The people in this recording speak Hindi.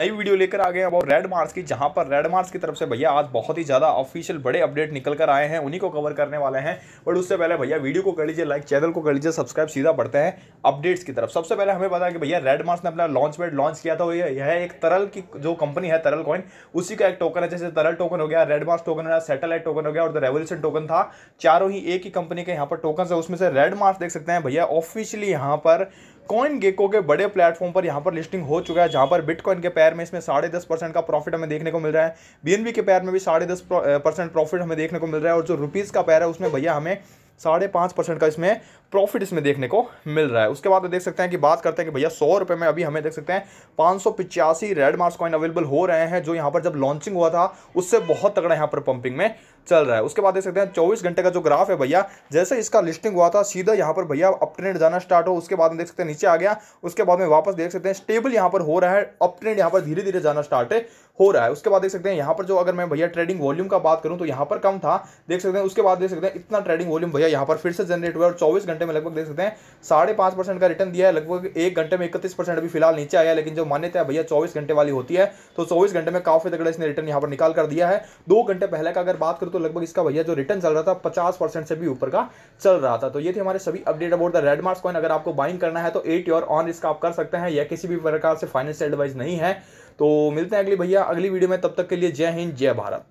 नई वीडियो लेकर आ गए अब रेड मार्क्स की, जहाँ पर रेड मार्क्स की तरफ़ से भैया आज बहुत ही ज़्यादा ऑफिशियल बड़े अपडेट निकल कर आए हैं, उन्हीं को कवर करने वाले हैं। बट उससे पहले भैया वीडियो को कर लीजिए लाइक चैनल को कर लीजिए सब्सक्राइब सीधा बढ़ते हैं अपडेट्स की तरफ़। सबसे पहले हमें पता है कि भैया रेड मार्क्स ने अपना लॉन्च पेड लॉन्च किया था यह एक तरल की जो कंपनी है, तरल कॉइन उसी का एक टोकन है, जैसे तरल टोकन हो गया रेड मार्क्स टोकन हो सेटेलाइट टोकन हो गया, और रेवोल्यूशन टोकन था। चारों ही एक ही कंपनी के यहाँ पर टोकन है, उसमें से रेड मार्क्स देख सकते हैं भैया ऑफिशियली यहाँ पर कॉइन गेको के बड़े प्लेटफॉर्म पर यहाँ पर लिस्टिंग हो चुका है, जहाँ पर बिटकॉइन के पैर में इसमें साढ़े दस परसेंट का प्रॉफिट हमें देखने को मिल रहा है। बीएनबी के पैर में भी साढ़े दस परसेंट प्रॉफिट हमें देखने को मिल रहा है और जो रुपीज़ का पैर है, उसमें भैया हमें साढ़े पाँच परसेंट का इसमें प्रॉफिट इसमें देखने को मिल रहा है। उसके बाद देख सकते हैं कि बात करते हैं कि भैया सौ रुपये में अभी हमें देख सकते हैं पाँच सौ पिचासी रेड मार्क्स कॉइन अवेलेबल हो रहे हैं, जो यहाँ पर जब लॉन्चिंग हुआ था, उससे बहुत तगड़ा यहाँ पर पंपिंग में चल रहा है। उसके बाद देख सकते हैं चौबीस घंटे का जो ग्राफ है भैया, जैसे इसका लिस्टिंग हुआ था, सीधा यहाँ पर भैया अप ट्रेंड जाना स्टार्ट हो उसके बाद में देख सकते हैं नीचे आ गया, उसके बाद में वापस देख सकते हैं स्टेबल यहाँ पर हो रहा है अप ट्रेंड यहाँ पर धीरे धीरे जाना स्टार्ट हो रहा है। उसके बाद देख सकते हैं यहाँ पर जो अगर मैं भैया ट्रेडिंग वॉल्यूम का बात करूँ तो यहाँ पर कम था। देख सकते हैं, उसके बाद देख सकते हैं इतना ट्रेडिंग वॉल्यूम भैया यहाँ पर फिर से जनरेट हुआ और चौबीस घंटे में लगभग देख सकते हैं, साढ़े पाँच परसेंट का रिटर्न दिया है, लगभग एक घंटे में इकतीस परसेंट अभी फ़िलहाल नीचे आया लेकिन जो मान्यता है भैया चौबीस घंटे वाली होती है तो चौबीस घंटे में काफ़ी तगड़ा इसने रिटर्न यहाँ पर निकाल कर दिया है। दो घंटे पहले का अगर बात करूँ तो लगभग इसका भैया जो रिटर्न चल रहा था, पचास से भी ऊपर का चल रहा था। तो ये थे हमारे सभी update about the red marks coin अगर आपको बाइंग करना है तो एट योर ऑन इसका आप कर सकते हैं, या किसी भी प्रकार से फाइनेंशियल एडवाइस नहीं है। तो मिलते हैं अगली भैया अगली वीडियो में, तब तक के लिए जय हिंद, जय भारत।